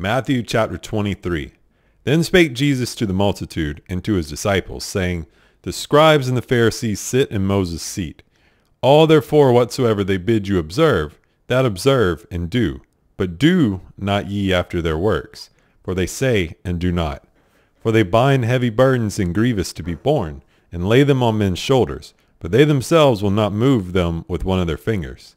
Matthew chapter 23. Then spake Jesus to the multitude and to his disciples, saying, The scribes and the Pharisees sit in Moses' seat. All therefore whatsoever they bid you observe, that observe and do. But do not ye after their works, for they say and do not. For they bind heavy burdens and grievous to be borne, and lay them on men's shoulders, but they themselves will not move them with one of their fingers.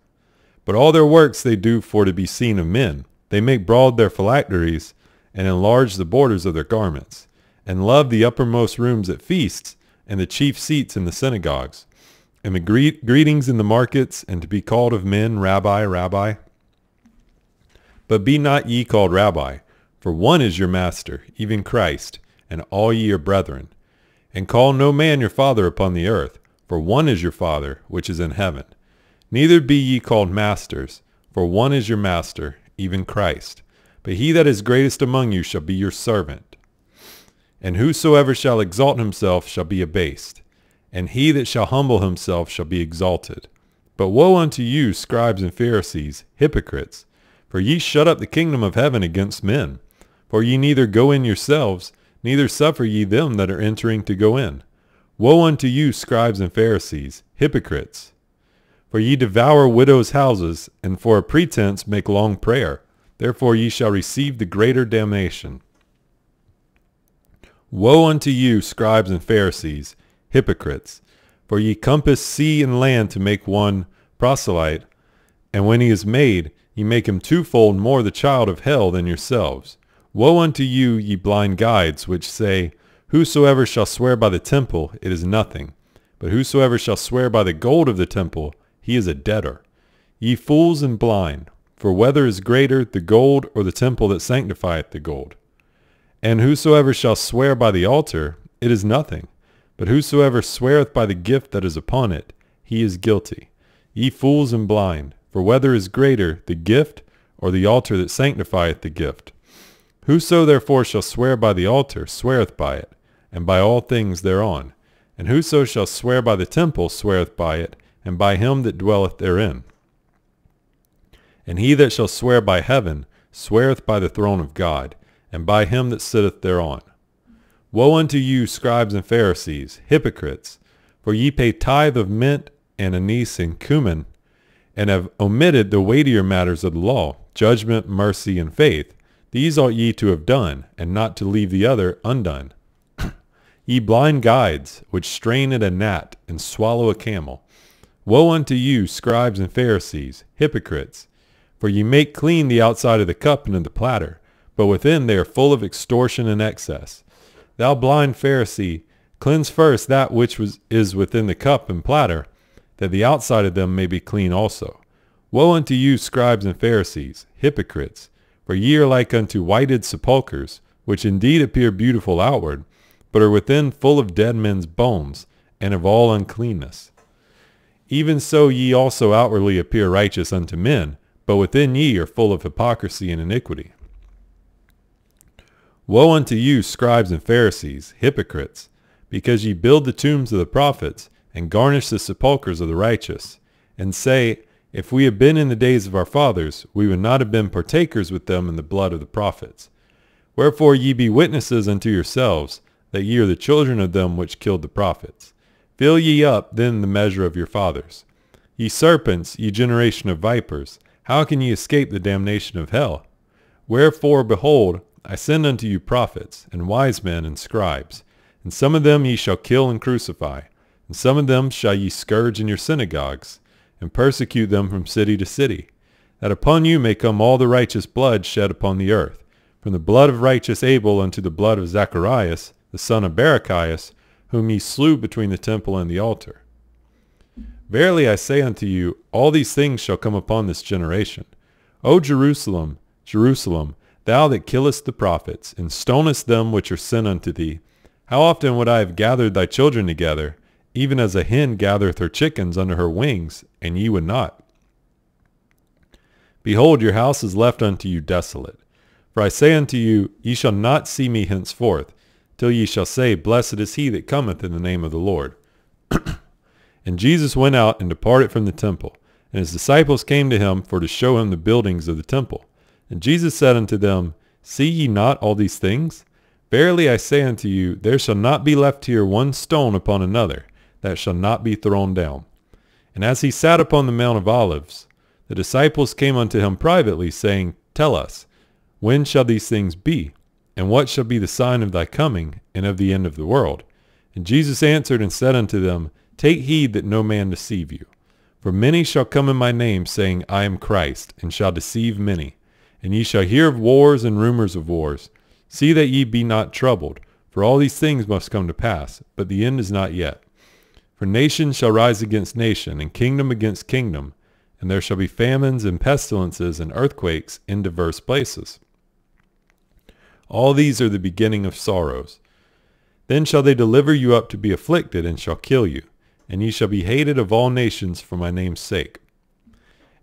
But all their works they do for to be seen of men. They make broad their phylacteries, and enlarge the borders of their garments, and love the uppermost rooms at feasts, and the chief seats in the synagogues, and the greet- greetings in the markets, and to be called of men, Rabbi, Rabbi. But be not ye called Rabbi, for one is your master, even Christ, and all ye are brethren. And call no man your father upon the earth, for one is your Father, which is in heaven. Neither be ye called masters, for one is your master, even Christ. But he that is greatest among you shall be your servant. And whosoever shall exalt himself shall be abased, and he that shall humble himself shall be exalted. But woe unto you, scribes and Pharisees, hypocrites, for ye shut up the kingdom of heaven against men. For ye neither go in yourselves, neither suffer ye them that are entering to go in. Woe unto you, scribes and Pharisees, hypocrites! For ye devour widows' houses, and for a pretense make long prayer. Therefore ye shall receive the greater damnation. Woe unto you, scribes and Pharisees, hypocrites! For ye compass sea and land to make one proselyte, and when he is made, ye make him twofold more the child of hell than yourselves. Woe unto you, ye blind guides, which say, Whosoever shall swear by the temple, it is nothing. But whosoever shall swear by the gold of the temple, he is a debtor. Ye fools and blind, for whether is greater, the gold or the temple that sanctifieth the gold? And whosoever shall swear by the altar, it is nothing. But whosoever sweareth by the gift that is upon it, he is guilty. Ye fools and blind, for whether is greater, the gift or the altar that sanctifieth the gift? Whoso therefore shall swear by the altar sweareth by it, and by all things thereon. And whoso shall swear by the temple sweareth by it, and by him that dwelleth therein. And he that shall swear by heaven sweareth by the throne of God, and by him that sitteth thereon. Woe unto you, scribes and Pharisees, hypocrites! For ye pay tithe of mint and anise and cumin, and have omitted the weightier matters of the law, judgment, mercy, and faith. These ought ye to have done, and not to leave the other undone. Ye blind guides, which strain at a gnat and swallow a camel. Woe unto you, scribes and Pharisees, hypocrites! For ye make clean the outside of the cup and of the platter, but within they are full of extortion and excess. Thou blind Pharisee, cleanse first that which was, is within the cup and platter, that the outside of them may be clean also. Woe unto you, scribes and Pharisees, hypocrites! For ye are like unto whited sepulchres, which indeed appear beautiful outward, but are within full of dead men's bones, and of all uncleanness. Even so ye also outwardly appear righteous unto men, but within ye are full of hypocrisy and iniquity. Woe unto you, scribes and Pharisees, hypocrites, because ye build the tombs of the prophets, and garnish the sepulchres of the righteous, and say, If we had been in the days of our fathers, we would not have been partakers with them in the blood of the prophets. Wherefore ye be witnesses unto yourselves, that ye are the children of them which killed the prophets. Fill ye up then the measure of your fathers. Ye serpents, ye generation of vipers, how can ye escape the damnation of hell? Wherefore, behold, I send unto you prophets, and wise men, and scribes, and some of them ye shall kill and crucify, and some of them shall ye scourge in your synagogues, and persecute them from city to city, that upon you may come all the righteous blood shed upon the earth, from the blood of righteous Abel unto the blood of Zacharias, the son of Barachias, whom ye slew between the temple and the altar. Verily I say unto you, all these things shall come upon this generation. O Jerusalem, Jerusalem, thou that killest the prophets, and stonest them which are sent unto thee, how often would I have gathered thy children together, even as a hen gathereth her chickens under her wings, and ye would not? Behold, your house is left unto you desolate. For I say unto you, ye shall not see me henceforth, till ye shall say, Blessed is he that cometh in the name of the Lord. and Jesus went out and departed from the temple, and his disciples came to him for to show him the buildings of the temple. And Jesus said unto them, See ye not all these things? Verily I say unto you, there shall not be left here one stone upon another, that shall not be thrown down. And as he sat upon the Mount of Olives, the disciples came unto him privately, saying, Tell us, when shall these things be? And what shall be the sign of thy coming, and of the end of the world? And Jesus answered and said unto them, Take heed that no man deceive you. For many shall come in my name, saying, I am Christ, and shall deceive many. And ye shall hear of wars and rumors of wars. See that ye be not troubled, for all these things must come to pass, but the end is not yet. For nation shall rise against nation, and kingdom against kingdom, and there shall be famines and pestilences and earthquakes in divers places. All these are the beginning of sorrows. Then shall they deliver you up to be afflicted, and shall kill you, and ye shall be hated of all nations for my name's sake.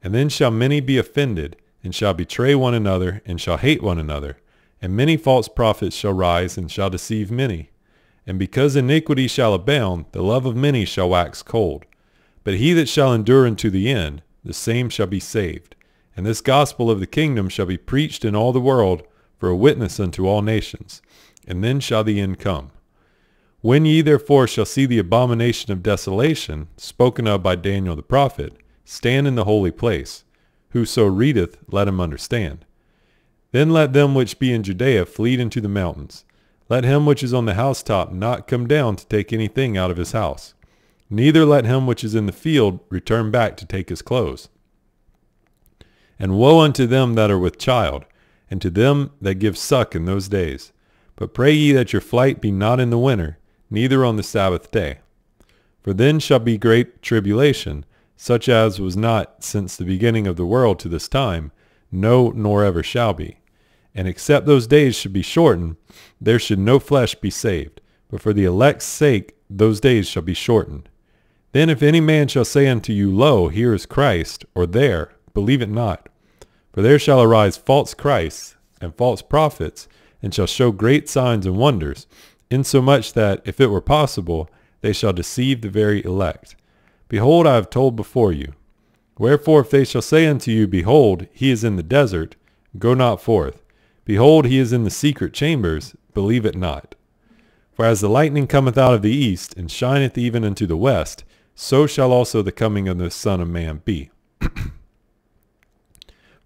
And then shall many be offended, and shall betray one another, and shall hate one another. And many false prophets shall rise, and shall deceive many. And because iniquity shall abound, the love of many shall wax cold. But he that shall endure unto the end, the same shall be saved. And this gospel of the kingdom shall be preached in all the world for a witness unto all nations. And then shall the end come. When ye therefore shall see the abomination of desolation, spoken of by Daniel the prophet, stand in the holy place. Whoso readeth, let him understand. Then let them which be in Judea flee into the mountains. Let him which is on the housetop not come down to take anything out of his house. Neither let him which is in the field return back to take his clothes. And woe unto them that are with child, and to them that give suck in those days. But pray ye that your flight be not in the winter, neither on the Sabbath day. For then shall be great tribulation, such as was not since the beginning of the world to this time, no, nor ever shall be. And except those days should be shortened, there should no flesh be saved. But for the elect's sake those days shall be shortened. Then if any man shall say unto you, Lo, here is Christ, or there, believe it not. For there shall arise false Christs and false prophets, and shall show great signs and wonders, insomuch that, if it were possible, they shall deceive the very elect. Behold, I have told before you. Wherefore if they shall say unto you, Behold, he is in the desert, go not forth. Behold, he is in the secret chambers, believe it not. For as the lightning cometh out of the east, and shineth even unto the west, so shall also the coming of the Son of Man be.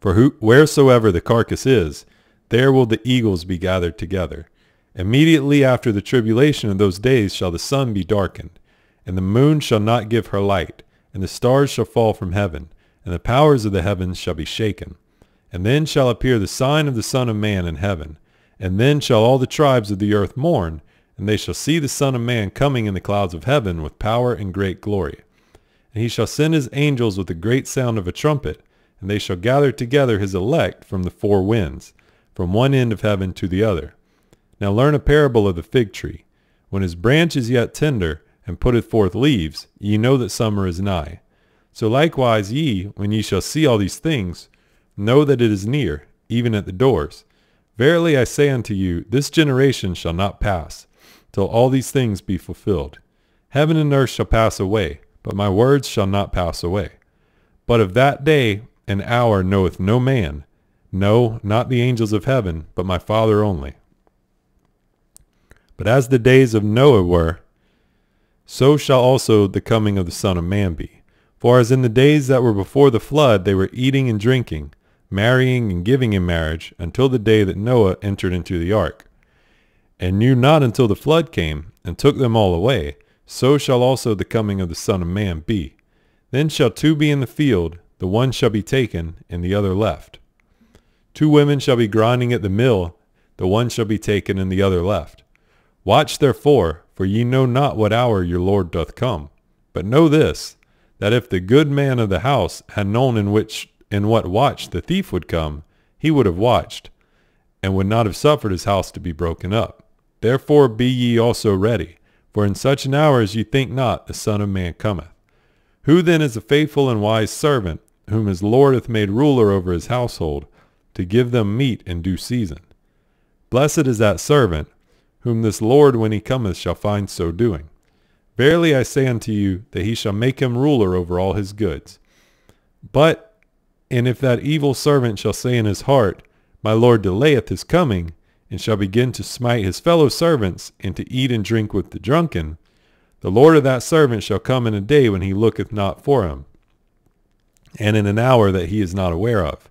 For who, wheresoever the carcass is, there will the eagles be gathered together. Immediately after the tribulation of those days shall the sun be darkened, and the moon shall not give her light, and the stars shall fall from heaven, and the powers of the heavens shall be shaken. And then shall appear the sign of the Son of Man in heaven. And then shall all the tribes of the earth mourn, and they shall see the Son of Man coming in the clouds of heaven with power and great glory. And he shall send his angels with a great sound of a trumpet, and they shall gather together his elect from the four winds, from one end of heaven to the other. Now learn a parable of the fig tree. When his branch is yet tender, and putteth forth leaves, ye know that summer is nigh. So likewise ye, when ye shall see all these things, know that it is near, even at the doors. Verily I say unto you, this generation shall not pass, till all these things be fulfilled. Heaven and earth shall pass away, but my words shall not pass away. But of that day and hour knoweth no man, no, not the angels of heaven, but my Father only. But as the days of Noah were, so shall also the coming of the Son of Man be. For as in the days that were before the flood they were eating and drinking, marrying and giving in marriage, until the day that Noah entered into the ark, and knew not until the flood came, and took them all away, so shall also the coming of the Son of Man be. Then shall two be in the field, the one shall be taken, and the other left. Two women shall be grinding at the mill, the one shall be taken, and the other left. Watch therefore, for ye know not what hour your Lord doth come. But know this, that if the good man of the house had known in which in what watch the thief would come, he would have watched, and would not have suffered his house to be broken up. Therefore be ye also ready, for in such an hour as ye think not, the Son of Man cometh. Who then is a faithful and wise servant, whom his Lord hath made ruler over his household, to give them meat in due season? Blessed is that servant, whom this Lord when he cometh shall find so doing. Verily I say unto you, that he shall make him ruler over all his goods. But, and if that evil servant shall say in his heart, my lord delayeth his coming, and shall begin to smite his fellow servants, and to eat and drink with the drunken, the lord of that servant shall come in a day when he looketh not for him, and in an hour that he is not aware of,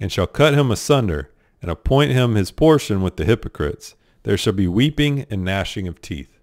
and shall cut him asunder, and appoint him his portion with the hypocrites. There shall be weeping and gnashing of teeth.